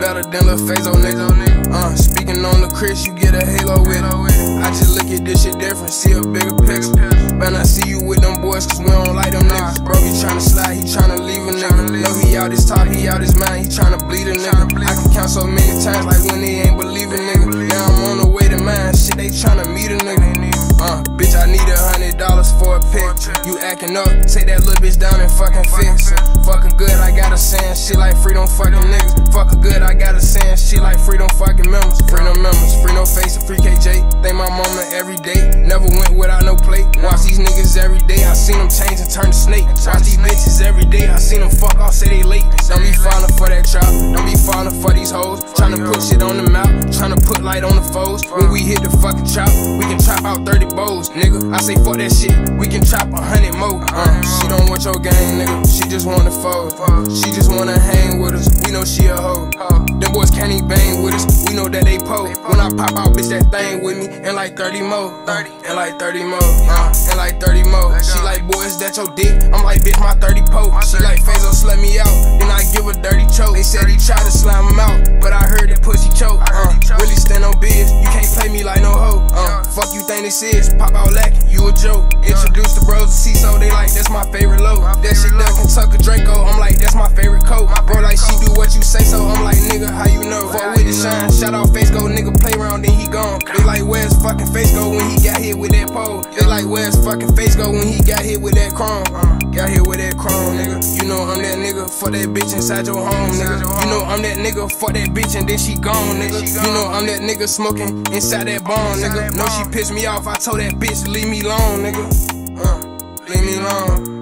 better than Lil Face on nigga. Uh, speaking on the Chris, you get a halo with it. I just look at this shit different, see a bigger picture. Man, I see you with them boys, cause we don't like them niggas. Bro, he tryna slide, he tryna leave a nigga. Know he out his top, he out his mind, he tryna bleed a nigga. I can count so many times, like when he ain't. Up, take that little bitch down and fucking fix. it. Fucking good, I got a saying shit like freedom fucking niggas. Fucking good, I got a saying shit like freedom fucking members. Freedom members, free no face and free KJ. Thank my mama every day. Never went without no plate. Watch these niggas every day. I seen them change and turn to snake. Watch these bitches every day. I seen them fuck off, say they late. Don't be foes. When we hit the fucking trap, we can trap out 30 bows, nigga. I say fuck that shit. We can trap a hundred more. Uh, she don't want your game, nigga. She just wanna fold. She just wanna hang with us. We know she a hoe. Them boys can't even bang with us. We know that they po. When I pop out, bitch, that thing with me. And like 30 more. 30. And like 30 more. Uh, and like 30 more. She like, boy, is that your dick? I'm like, bitch, my 30 po. She like, Fazo, slut me out. Then I give a dirty choke. They said he tried to slam him out. But I heard that pussy choke. Uh, 96, pop out lacking, you a joke. Introduce the bros to see so they like, that's my favorite low. That shit duck and tuck a Draco, I'm like, that's my favorite coat. Bro, like, she do what you say, so I'm like, nigga, how you know? Fuck with the shine, shout out face go, nigga, play around, then he gone. They like, where's fucking face go when he got hit with that pole? They like, where's fucking face go when he got hit with that chrome? Uh, got hit with that chrome, nigga. Fuck that bitch inside your home, nigga. You know I'm that nigga. Fuck that bitch and then she gone, nigga. You know I'm that nigga smoking inside that bone, nigga. Know she pissed me off. I told that bitch leave me alone, nigga. Uh, leave me alone.